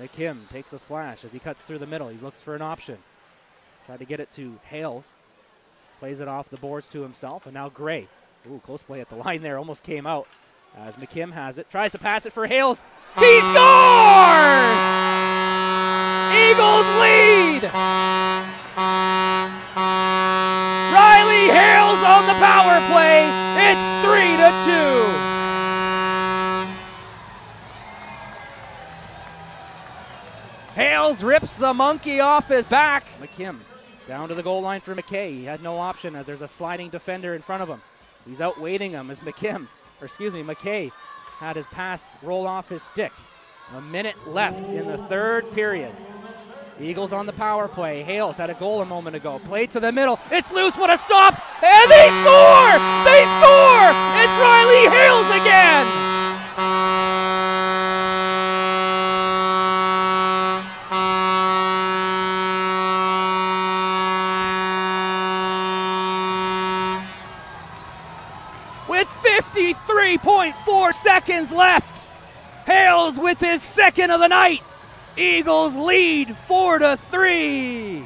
McKim takes a slash as he cuts through the middle. He looks for an option. Tried to get it to Hayles. Plays it off the boards to himself, and now Gray. Ooh, close play at the line there. Almost came out as McKim has it. Tries to pass it for Hayles. He oh. scores! Eagles lead! Riley Hayles on the power play. It's 3 to 2. Hayles rips the monkey off his back. McKim down to the goal line for McKay. He had no option as there's a sliding defender in front of him. He's out waiting him as McKim, or excuse me, McKay had his pass roll off his stick. A minute left in the third period. Eagles on the power play. Hayles had a goal a moment ago. Played to the middle. It's loose. What a stop! And they score! They score! With 53.4 seconds left, Hayles with his second of the night. Eagles lead 4 to 3.